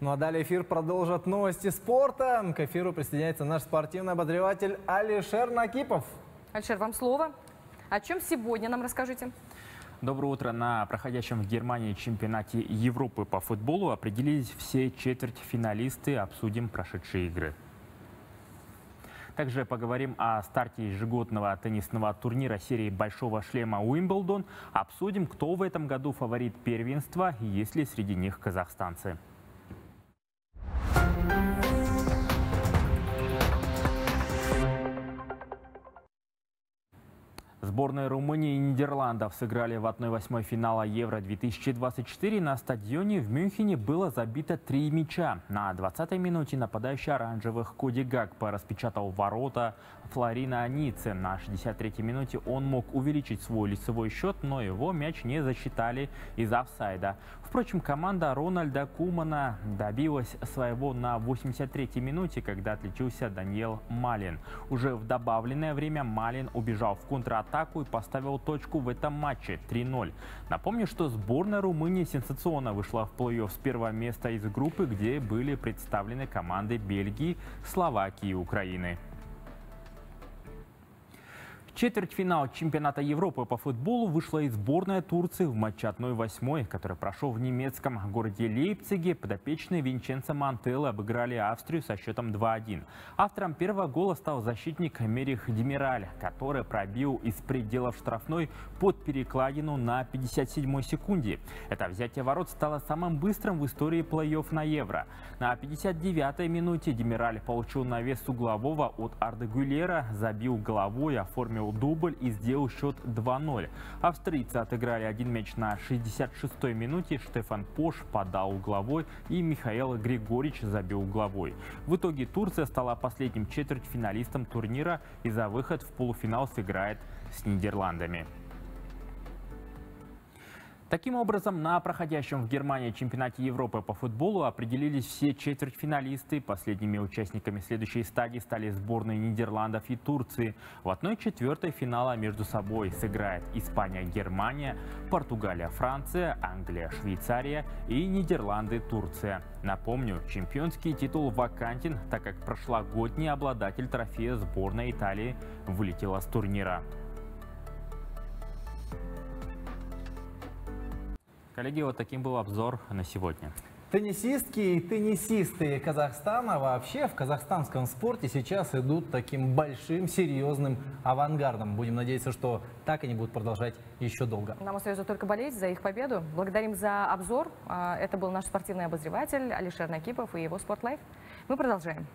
Ну а далее эфир продолжат новости спорта. К эфиру присоединяется наш спортивный обозреватель Алишер Накипов. Альшер, вам слово. О чем сегодня нам расскажите? Доброе утро. На проходящем в Германии чемпионате Европы по футболу определились все четвертьфиналисты. Обсудим прошедшие игры. Также поговорим о старте ежегодного теннисного турнира серии «Большого шлема Уимблдон». Обсудим, кто в этом году фаворит первенства и есть ли среди них казахстанцы. Сборные Румынии и Нидерландов сыграли в 1-8 финала Евро-2024. На стадионе в Мюнхене было забито три мяча. На 20-й минуте нападающий оранжевых Коди Гакпа распечатал ворота Флорина Анице. На 63-й минуте он мог увеличить свой лицевой счет, но его мяч не засчитали из офсайда. Впрочем, команда Рональда Кумана добилась своего на 83-й минуте, когда отличился Даниэл Малин. Уже в добавленное время Малин убежал в контратаку и поставил точку в этом матче 3-0. Напомню, что сборная Румынии сенсационно вышла в плей-офф с первого места из группы, где были представлены команды Бельгии, Словакии и Украины. Четвертьфинал чемпионата Европы по футболу вышла и сборная Турции в матче 1-8, который прошел в немецком городе Лейпциге. Подопечные Винченцо Мантелло обыграли Австрию со счетом 2-1. Автором первого гола стал защитник Мерих Демираль, который пробил из пределов штрафной под перекладину на 57-й секунде. Это взятие ворот стало самым быстрым в истории плей-офф на Евро. На 59-й минуте Демираль получил навес углового от Арда Гюлера, забил головой, оформил дубль и сделал счет 2-0. Австрийцы отыграли один мяч на 66-й минуте. Штефан Пош подал угловой и Михаил Григорьевич забил угловой. В итоге Турция стала последним четвертьфиналистом турнира и за выход в полуфинал сыграет с Нидерландами. Таким образом, на проходящем в Германии чемпионате Европы по футболу определились все четвертьфиналисты. Последними участниками следующей стадии стали сборные Нидерландов и Турции. В одной четвертой финала между собой сыграет Испания, Германия, Португалия, Франция, Англия, Швейцария и Нидерланды, Турция. Напомню, чемпионский титул вакантен, так как прошлогодний обладатель трофея сборной Италии вылетела с турнира. Коллеги, вот таким был обзор на сегодня. Теннисистки и теннисисты Казахстана вообще в казахстанском спорте сейчас идут таким большим, серьезным авангардом. Будем надеяться, что так они будут продолжать еще долго. Нам остается только болеть за их победу. Благодарим за обзор. А, это был наш спортивный обозреватель Алишер Накипов и его «Спортлайф». Мы продолжаем.